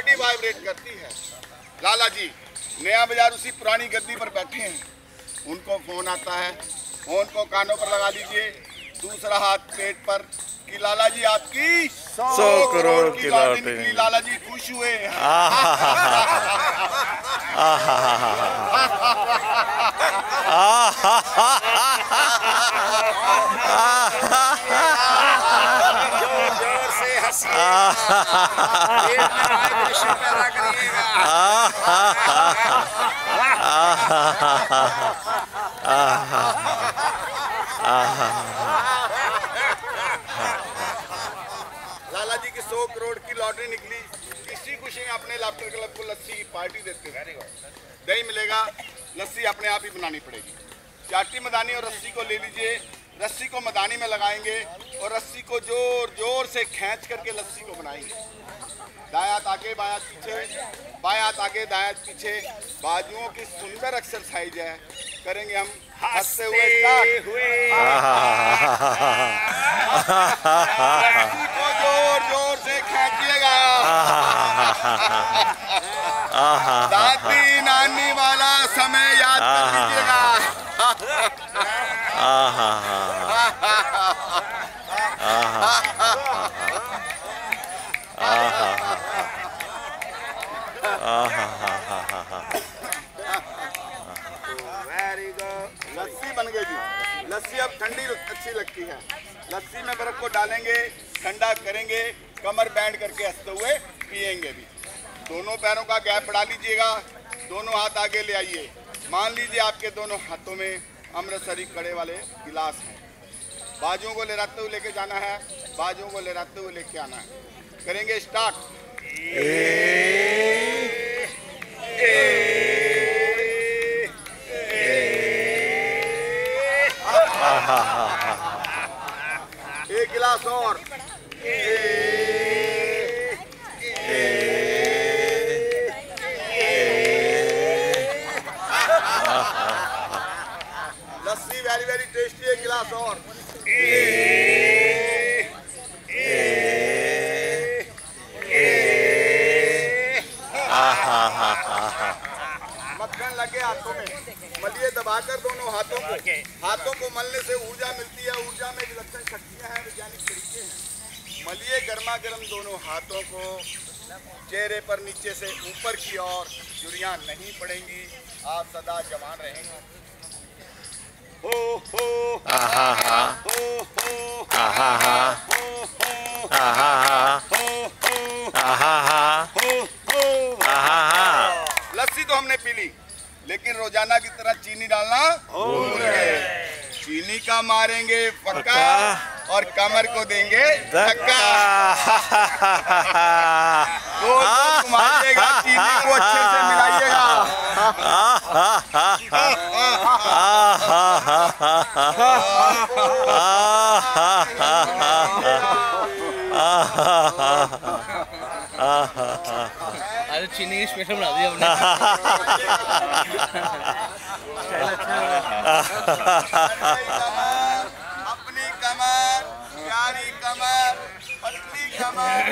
Body vibrate करती है। लाला जी नया बाज़ार उसी पुरानी गद्दी पर बैठे हैं। उनको फ़ोन आता है। फ़ोन को कानों पर लगा लीजिए। दूसरा हाथ पेट पर कि लाला जी आपकी सौ करोड़ की निकली। लाला जी खुश हुए। ज़ोर से हंसिएगा पेट में वाइब्रेशन पैदा करिएगा लाला जी की सौ करोड़ की लॉटरी निकली। इसी खुशी में अपने लाफ्टर क्लब को लस्सी की पार्टी देते हैं। दही मिलेगा लस्सी अपने आप ही बनानी पड़ेगी। चाटी मदानी और रस्सी को ले लीजिए। रस्सी को मदानी में लगाएँगे और रस्सी को ज़ोर ज़ोर से खींच करके लस्सी को बनाएँगे। दायात आगे बायात पीछे। बायात आगे दायात पीछे। बाजुओं की सुंदर एक्सरसाइज है। करेंगे हम हँसते हुए। रस्सी को ज़ोर ज़ोर से खींचिएगा। दादी नानी वाला समय याद कर लीजिएगा वेरी गुड लस्सी बन गई जी लस्सी अब ठंडी अच्छी लगती है। लस्सी में बर्फ़ को डालेंगे, ठंडा करेंगे, कमर बैंड करके हँसते हुए पिएँगे भी। दोनों पैरों का गैप बढ़ा लीजिएगा, दोनों हाथ आगे ले आइए। मान लीजिए आपके दोनों हाथों में अमृतसरी कड़े वाले गिलास हैं। बाजुओं को लहराते हुए लेके जाना है, बाजुओं को लहराते हुए लेके आना है। करेंगे स्टार्ट। एक गिलास और। लस्सी वेरी वेरी टेस्टी एक गिलास रसायन लगे हाथों में। मलिए दबाकर दोनों हाथों को। हाथों को मलने से ऊर्जा मिलती है। ऊर्जा में विलक्षण शक्तियाँ हैं वैज्ञानिक तरीके हैं। मलिए गर्मा गर्म दोनों हाथों को। चेहरे पर नीचे से ऊपर की ओर चुड़िया नहीं पड़ेंगी। आप सदा जवान रहेंगे। हो हो। लस्सी तो हमने पी ली। लेकिन रोज़ाना की तरह चीनी डालना भूल गए चीनी का मारेंगे पक्का और कमर को देंगे धक्का तो घुमाइएगा चीनी को अच्छे से मिलाइएगा चीनी की स्पेशल बना दी अपनी कमर प्यारी कमर पतली कमर।